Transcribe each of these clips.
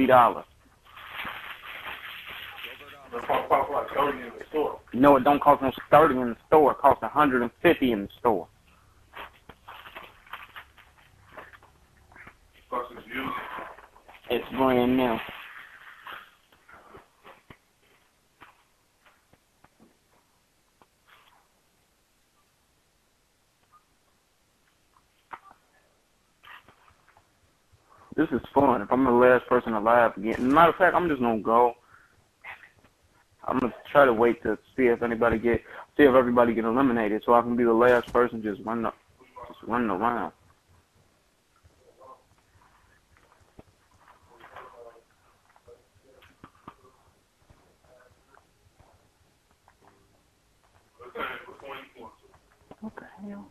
fifty dollars. It costs cost like thirty in the store. No, it don't cost no thirty in the store. It costs a hundred and fifty in the store. Plus it's used. It's brand new. This is fun. If I'm the last person alive again, matter of fact, I'm just gonna go. I'm gonna try to wait to see if anybody get, see if everybody get eliminated, so I can be the last person just running, just running around. What time is before you want to? What the hell?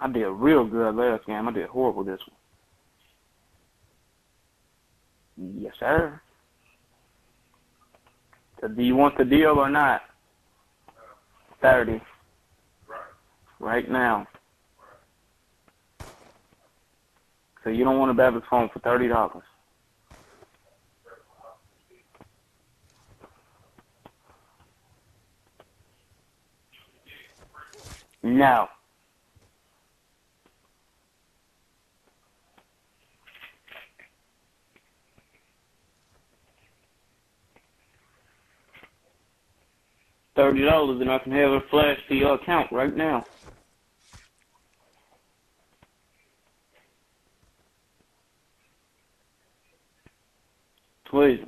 I did a real good last game. I did horrible this one. Yes, sir. So do you want the deal or not? Thirty Right. now. So you don't want a Babbitt phone for thirty dollars. No. Thirty dollars and I can have it flash to your account right now. Please.